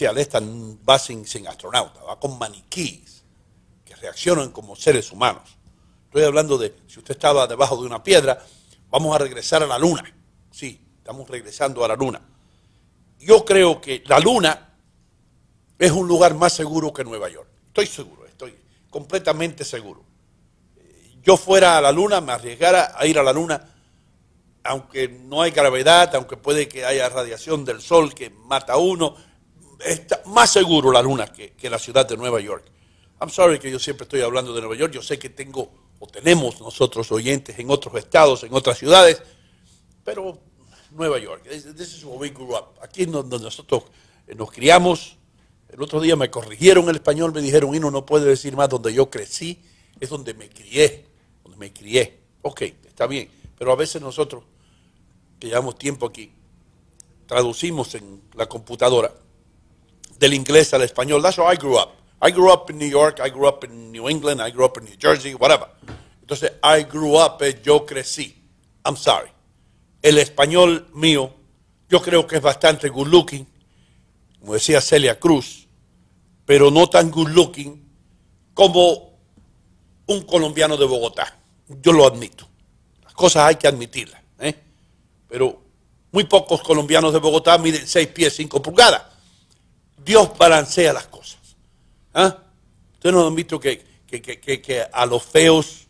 sea, esta va sin, sin astronauta, va con maniquíes que reaccionan como seres humanos. Estoy hablando de, si usted estaba debajo de una piedra, vamos a regresar a la luna. Sí, estamos regresando a la luna. Yo creo que la luna es un lugar más seguro que Nueva York. Estoy seguro, estoy completamente seguro. Yo fuera a la luna, me arriesgara a ir a la luna, aunque no hay gravedad, aunque puede que haya radiación del sol que mata a uno, está más seguro la luna que, que la ciudad de Nueva York. I'm sorry que yo siempre estoy hablando de Nueva York, yo sé que tengo o tenemos nosotros oyentes en otros estados, en otras ciudades, pero Nueva York, this is where we grew up. Aquí es donde nosotros nos criamos. El otro día me corrigieron el español, me dijeron, Hino, no puede decir más donde yo crecí, es donde me crié, donde me crié. Ok, está bien, pero a veces nosotros, que llevamos tiempo aquí, traducimos en la computadora del inglés al español. That's where I grew up. I grew up in New York, I grew up in New England, I grew up in New Jersey, whatever. Entonces, I grew up es yo crecí. I'm sorry. El español mío, yo creo que es bastante good looking, como decía Celia Cruz, pero no tan good looking como un colombiano de Bogotá. Yo lo admito. Las cosas hay que admitirlas. ¿eh? Pero muy pocos colombianos de Bogotá miden 6 pies 5 pulgadas. Dios balancea las cosas. ¿Ah? Ustedes no han visto que, que, que, que, a los feos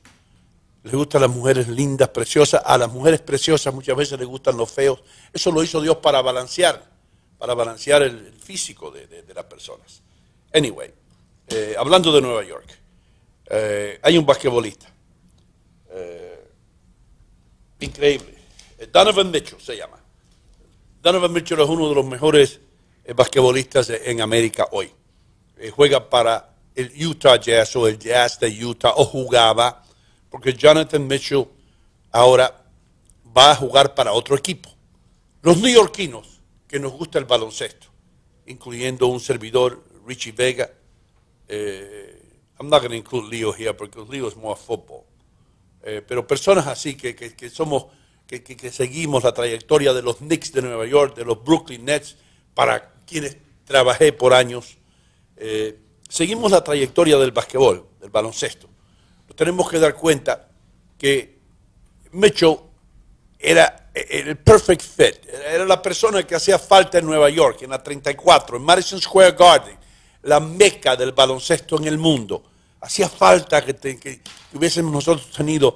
les gustan las mujeres lindas, preciosas. A las mujeres preciosas muchas veces les gustan los feos. Eso lo hizo Dios para balancear, para balancear el, físico de, de, las personas. Anyway, eh, hablando de Nueva York, eh, hay un basquetbolista. Eh, increíble. Donovan Mitchell se llama. Donovan Mitchell es uno de los mejores basquetbolistas en América hoy. juega para el Utah Jazz o el Jazz de Utah o jugaba porque Jonathan Mitchell ahora va a jugar para otro equipo. Los neoyorquinos, que nos gusta el baloncesto, incluyendo un servidor, Richie Vega, eh, I'm not going to include Leo here because Leo is more football. Eh, pero personas así que, que, somos, que, que, seguimos la trayectoria de los Knicks de Nueva York, de los Brooklyn Nets, para quienes trabajé por años, eh, seguimos la trayectoria del basquetbol, del baloncesto tenemos que dar cuenta que Mitchell era el perfect fit, era la persona que hacía falta en Nueva York, en la 34, en Madison Square Garden, la meca del baloncesto en el mundo. Hacía falta que, que, hubiésemos nosotros tenido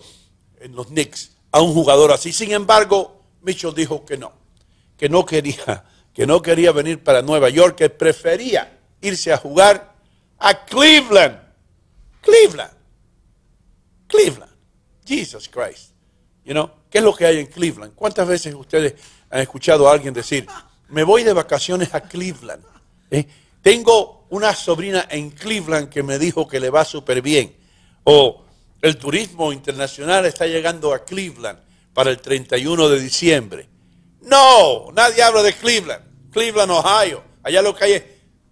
en los Knicks a un jugador así. Sin embargo, Mitchell dijo que no, que no quería, que no quería venir para Nueva York, que prefería irse a jugar a Cleveland. Cleveland. Cleveland. Jesus Christ. You know, ¿qué es lo que hay en Cleveland? ¿Cuántas veces ustedes han escuchado a alguien decir, me voy de vacaciones a Cleveland? ¿Eh? Tengo una sobrina en Cleveland que me dijo que le va súper bien. O el turismo internacional está llegando a Cleveland para el 31 de diciembre. No, nadie habla de Cleveland. Cleveland, Ohio. Allá lo que hay es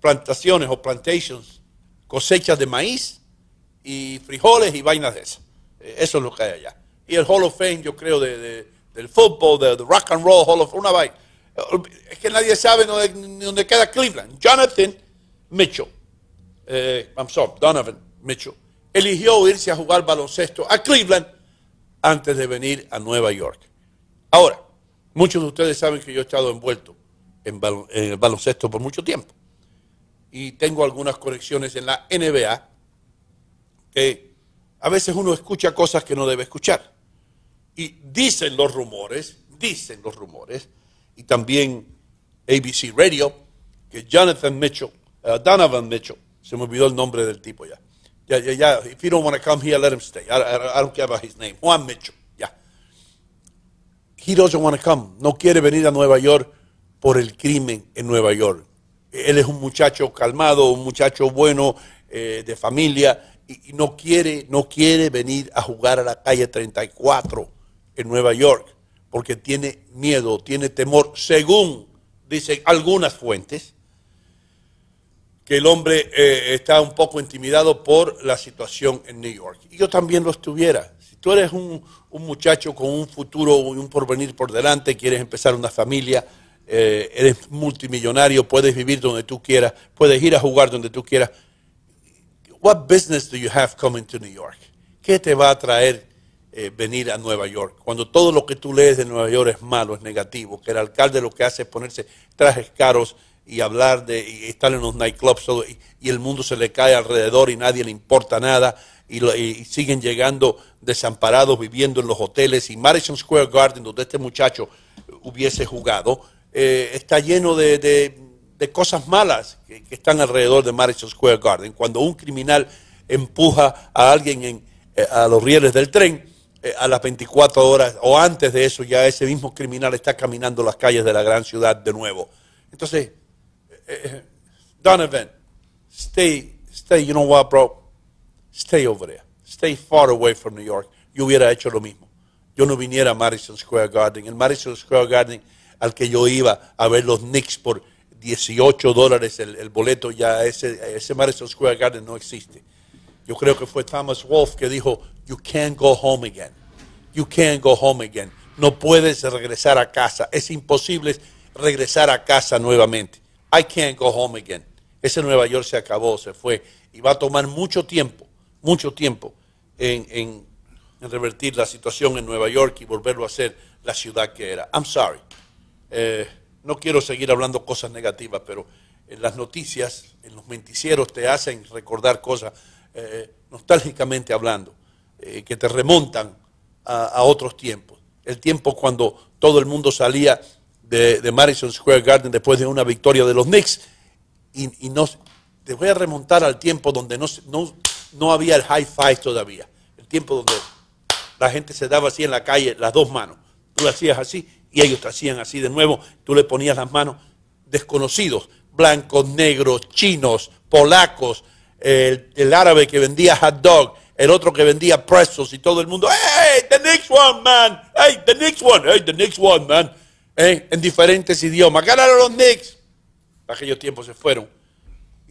plantaciones o plantations, cosechas de maíz y frijoles y vainas de esas. Eso es lo que hay allá. Y el Hall of Fame, yo creo, de, del fútbol, de, rock and roll Hall of una vaina. Es que nadie sabe ni dónde, queda Cleveland. Jonathan Mitchell, eh, I'm sorry, Donovan Mitchell, eligió irse a jugar baloncesto a Cleveland antes de venir a Nueva York. Ahora, muchos de ustedes saben que yo he estado envuelto en, en el baloncesto por mucho tiempo. Y tengo algunas conexiones en la NBA que a veces uno escucha cosas que no debe escuchar. Y dicen los rumores, dicen los rumores, y también ABC Radio, que Jonathan Mitchell, uh, Donovan Mitchell, se me olvidó el nombre del tipo ya. Ya, ya, ya. If you don't want to come here, let him stay. I, don't care about his name. Juan Mitchell. He doesn't want to come. No quiere venir a Nueva York por el crimen en Nueva York. Él es un muchacho calmado, un muchacho bueno, eh, de familia, y, no, quiere, no quiere venir a jugar a la calle 34 en Nueva York porque tiene miedo, tiene temor, según dicen algunas fuentes, que el hombre eh, está un poco intimidado por la situación en New York. Y yo también lo estuviera. Tú eres un, muchacho con un futuro y un porvenir por delante, quieres empezar una familia, eh, eres multimillonario, puedes vivir donde tú quieras, puedes ir a jugar donde tú quieras. What business do you have coming to New York? ¿Qué te va a traer eh, venir a Nueva York? Cuando todo lo que tú lees de Nueva York es malo, es negativo, que el alcalde lo que hace es ponerse trajes caros y hablar de y estar en los nightclubs y, y, el mundo se le cae alrededor y nadie le importa nada y, lo, siguen llegando desamparados viviendo en los hoteles y Madison Square Garden donde este muchacho hubiese jugado eh, está lleno de, de, cosas malas que, están alrededor de Madison Square Garden cuando un criminal empuja a alguien en, eh, a los rieles del tren eh, a las 24 horas o antes de eso ya ese mismo criminal está caminando las calles de la gran ciudad de nuevo entonces Donovan, stay, stay, you know what, bro? Stay over there. Stay far away from New York. Yo hubiera hecho lo mismo. Yo no viniera a Madison Square Garden. El Madison Square Garden al que yo iba a ver los Knicks por 18 dólares el, boleto, ya ese, ese Madison Square Garden no existe. Yo creo que fue Thomas Wolfe que dijo, you can't go home again. You can't go home again. No puedes regresar a casa. Es imposible regresar a casa nuevamente. I can't go home again. Ese Nueva York se acabó, se fue. Y va a tomar mucho tiempo, mucho tiempo en, en, revertir la situación en Nueva York y volverlo a ser la ciudad que era. I'm sorry. Eh, no quiero seguir hablando cosas negativas, pero en las noticias, en los menticieros te hacen recordar cosas eh, nostálgicamente hablando, eh, que te remontan a, a otros tiempos. El tiempo cuando todo el mundo salía de, de, Madison Square Garden después de una victoria de los Knicks. Y, y, no, te voy a remontar al tiempo donde no, no, no había el high five todavía. El tiempo donde la gente se daba así en la calle, las dos manos. Tú lo hacías así y ellos te hacían así de nuevo. Tú le ponías las manos desconocidos, blancos, negros, chinos, polacos, el, árabe que vendía hot dog, el otro que vendía pretzels y todo el mundo, hey, the next one, man, hey, the next one, hey, the next one, man ¿eh? en diferentes idiomas. Ganaron los Knicks. Aquellos tiempos se fueron.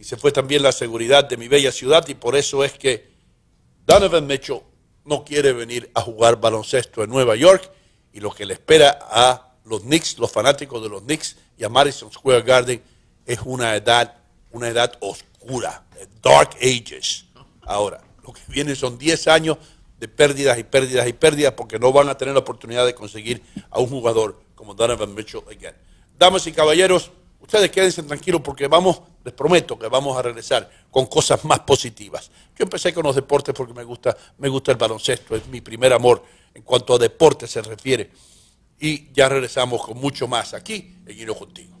Y se fue también la seguridad de mi bella ciudad y por eso es que Donovan Mitchell no quiere venir a jugar baloncesto en Nueva York y lo que le espera a los Knicks, los fanáticos de los Knicks y a Madison Square Garden es una edad, una edad oscura, dark ages. Ahora, lo que viene son 10 años de pérdidas y pérdidas y pérdidas porque no van a tener la oportunidad de conseguir a un jugador como Donovan Mitchell again. Damas y caballeros, ustedes quédense tranquilos porque vamos, les prometo que vamos a regresar con cosas más positivas. Yo empecé con los deportes porque me gusta, me gusta el baloncesto, es mi primer amor en cuanto a deporte se refiere. Y ya regresamos con mucho más aquí en Giro Contigo.